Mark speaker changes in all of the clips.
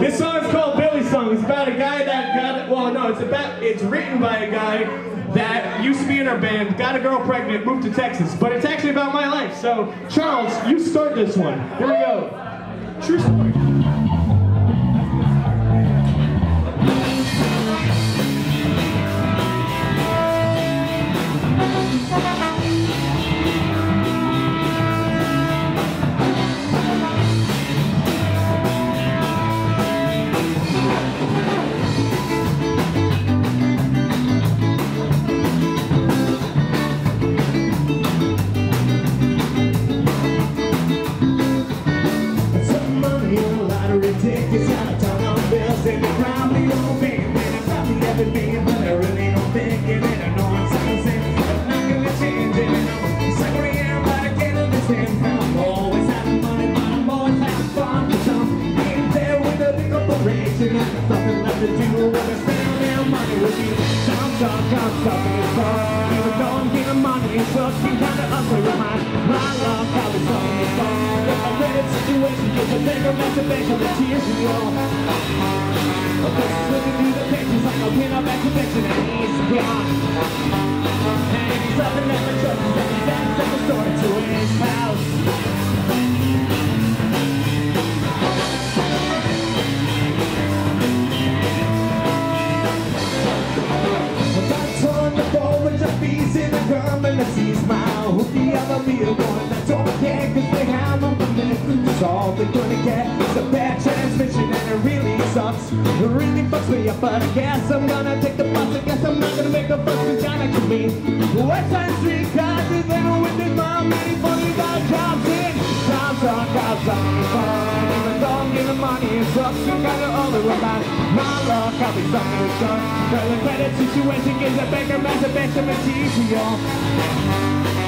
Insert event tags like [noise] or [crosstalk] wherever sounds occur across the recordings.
Speaker 1: This song's called Billy Song. It's about a guy that got well, no, it's about it's written by a guy that used to be in our band, got a girl pregnant, moved to Texas. But it's actually about my life. So Charles, you start this one. Here we go. True story.
Speaker 2: Situation Cause a bigger masturbation than tears in your A person's looking through the pictures like a pin up exhibition and he's gone And he's loving at the choices and he's dancing the story to his house That's feet in the ground and I see smile Who's the other be the one that don't care cause they have no That's all they're gonna get It's a bad transmission and it really sucks. It really fucks me up but I guess I'm gonna take the bus. I guess I'm not gonna make a fuss cause John to me West Side Street cars is there with this mom Many funny got jobs in. Jobs on jobs on fun Even though I'm getting money it sucks You gotta only about my luck I'll be something with done Cause the credit situation gives a bigger masturbation material Cause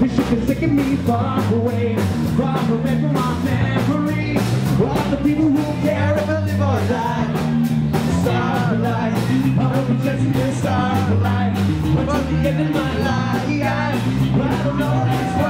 Speaker 2: This ship is taking me far away, far away from my memory. All the people who care if I live or die. Starlight, I'll be chasing the starlight. What's the end of my life? I don't know if it's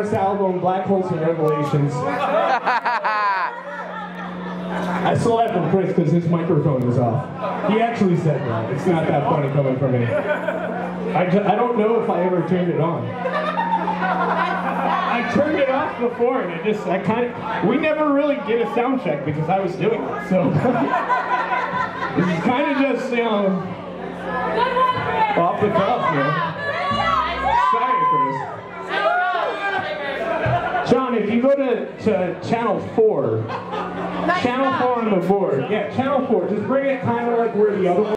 Speaker 1: first album, Black Holes and Revelations. I stole that from Chris because his microphone was off. He actually said that. It's not that funny coming from me. I, I don't know if I ever turned it on. I turned it off before and it just, I kind of, we never really did a sound check because I was doing it. So [laughs] it's kind of just, you know, off the cuff, to, to uh, channel 4, channel 4 on the board, yeah, channel 4, just bring it kind of like where the other one